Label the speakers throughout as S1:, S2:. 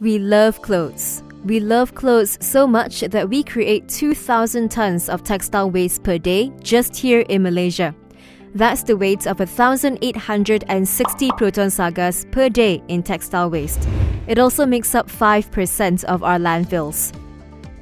S1: We love clothes. We love clothes so much that we create 2,000 tons of textile waste per day just here in Malaysia. That's the weight of 1,860 proton sagas per day in textile waste. It also makes up 5% of our landfills.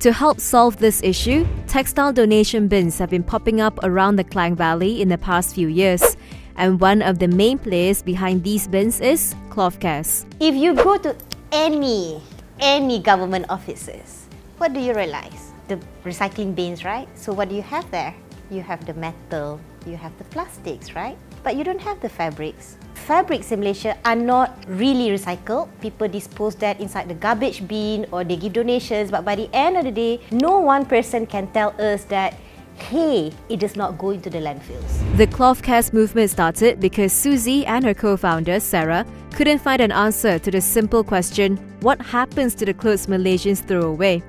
S1: To help solve this issue, textile donation bins have been popping up around the Klang Valley in the past few years. And one of the main players behind these bins is Kloth Cares.
S2: If you go to any any government offices, what do you realize? The recycling bins, right? So what do you have there? You have the metal, you have the plastics, right? But you don't have the fabrics. Fabrics in Malaysia are not really recycled. People dispose that inside the garbage bin or they give donations. But by the end of the day, no one person can tell us that hey, it does not go into the landfills.
S1: The cloth Kloth Cares movement started because Susie and her co founder, Sarah, couldn't find an answer to the simple question what happens to the clothes Malaysians throw away?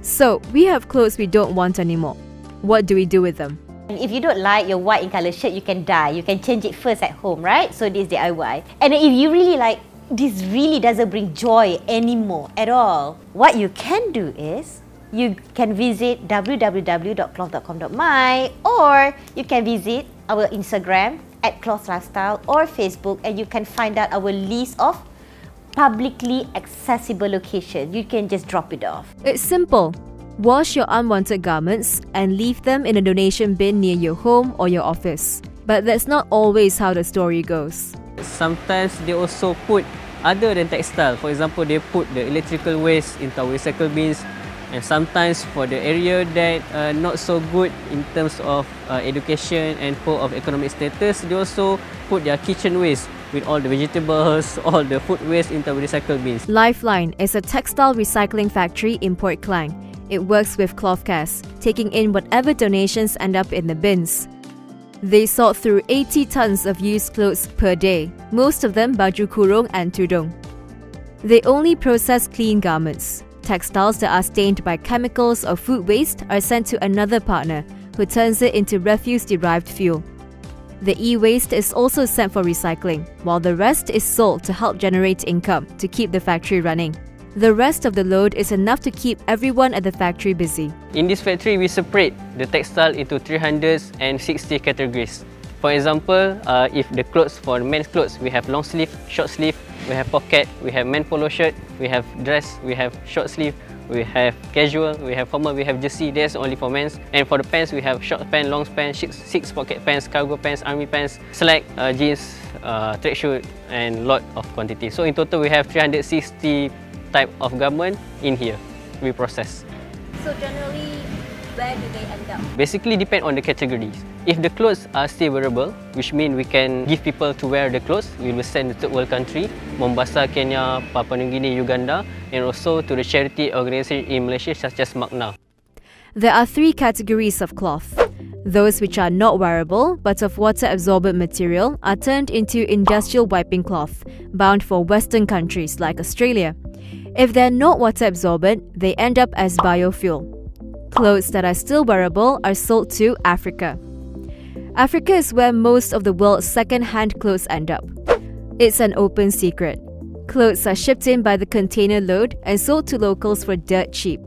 S1: So, we have clothes we don't want anymore. What do we do with them?
S2: And if you don't like your white in color shirt, you can dye. You can change it first at home, right? So this is DIY. And if you really like, this really doesn't bring joy anymore at all. What you can do is you can visit www.kloth.com.my or you can visit our Instagram at Kloth Lifestyle or Facebook and you can find out our list of publicly accessible locations. You can just drop it off.
S1: It's simple. Wash your unwanted garments and leave them in a donation bin near your home or your office. But that's not always how the story goes.
S3: Sometimes they also put other than textile. For example, they put the electrical waste into our recycle bins and sometimes for the area that uh, not so good in terms of uh, education and poor of economic status they also put their kitchen waste with all the vegetables all the food waste into recycle bins
S1: lifeline is a textile recycling factory in port klang it works with Kloth Cares taking in whatever donations end up in the bins they sort through 80 tons of used clothes per day, most of them baju kurung and tudung. They only process clean garments. Textiles that are stained by chemicals or food waste are sent to another partner who turns it into refuse derived fuel. The e waste is also sent for recycling, while the rest is sold to help generate income to keep the factory running. The rest of the load is enough to keep everyone at the factory busy.
S3: In this factory, we separate the textile into 360 categories. For example, uh, if the clothes for men's clothes, we have long sleeve, short sleeve, we have pocket, we have men polo shirt, we have dress, we have short sleeve, we have casual, we have formal, we have jersey, that's only for men's. And for the pants, we have short pants, long pants, six, six pocket pants, cargo pants, army pants, slack, uh, jeans, uh, tracksuit, and lot of quantity. So in total, we have 360 type of garment in here we process.
S2: So generally, where do they end up?
S3: Basically, depend on the categories. If the clothes are still wearable, which means we can give people to wear the clothes, we will send to third world country, Mombasa, Kenya, Papua New Guinea, Uganda, and also to the charity organization in Malaysia such as Magna.
S1: There are three categories of cloth. Those which are not wearable but of water absorbent material are turned into industrial wiping cloth, bound for Western countries like Australia. If they're not water absorbent, they end up as biofuel. Clothes that are still wearable are sold to Africa. Africa is where most of the world's second-hand clothes end up. It's an open secret. Clothes are shipped in by the container load and sold to locals for dirt cheap.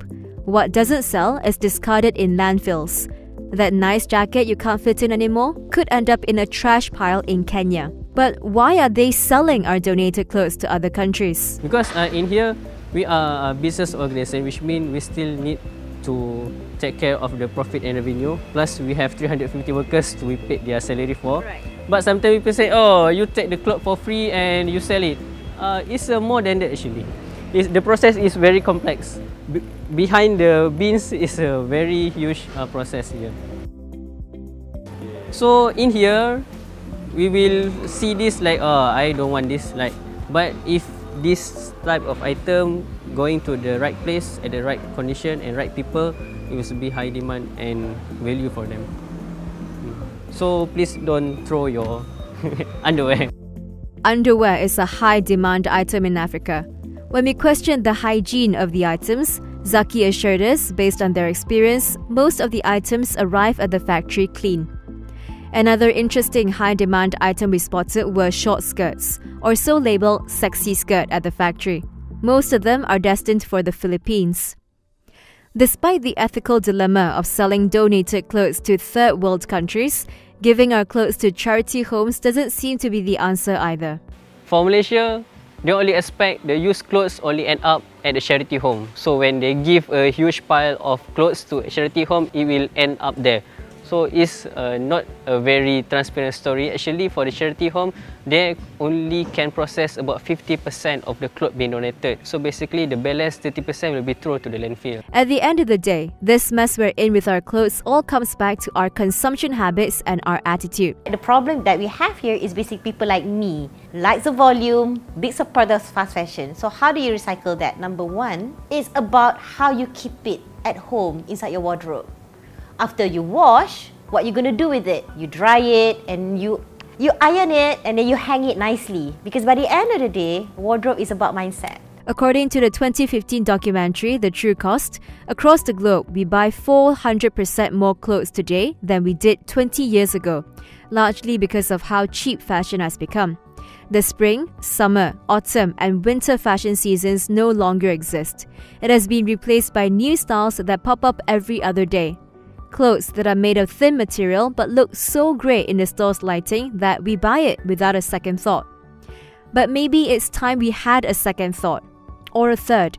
S1: What doesn't sell is discarded in landfills. That nice jacket you can't fit in anymore could end up in a trash pile in Kenya. But why are they selling our donated clothes to other countries?
S3: Because uh, in here, we are a business organization, which means we still need to take care of the profit and revenue. Plus, we have 350 workers to be paid their salary for. Right. But sometimes people say, oh, you take the cloth for free and you sell it. Uh, it's uh, more than that actually. It's, the process is very complex. Be behind the beans is a very huge uh, process here. So in here, we will see this like, oh, I don't want this. Like, but if this type of item going to the right place at the right condition and right people, it will be high demand and value for them. So please don't throw your underwear.
S1: Underwear is a high demand item in Africa. When we questioned the hygiene of the items, Zaki assured us, based on their experience, most of the items arrive at the factory clean. Another interesting high demand item we spotted were short skirts, or so labeled sexy skirt at the factory. Most of them are destined for the Philippines. Despite the ethical dilemma of selling donated clothes to third world countries, giving our clothes to charity homes doesn't seem to be the answer either.
S3: For Malaysia, they only expect the used clothes only end up at the charity home. So when they give a huge pile of clothes to a charity home, it will end up there. So it's uh, not a very transparent story. Actually, for the charity home, they only can process about 50% of the clothes being donated. So basically, the balance 30% will be thrown to the landfill.
S1: At the end of the day, this mess we're in with our clothes all comes back to our consumption habits and our attitude.
S2: The problem that we have here is basically people like me, likes the volume, big support of fast fashion. So how do you recycle that? Number one is about how you keep it at home inside your wardrobe. After you wash, what you're gonna do with it? You dry it and you you iron it and then you hang it nicely. Because by the end of the day, wardrobe is about mindset.
S1: According to the 2015 documentary The True Cost, across the globe we buy 400% more clothes today than we did 20 years ago, largely because of how cheap fashion has become. The spring, summer, autumn, and winter fashion seasons no longer exist. It has been replaced by new styles that pop up every other day. Clothes that are made of thin material but look so great in the store's lighting that we buy it without a second thought. But maybe it's time we had a second thought, or a third.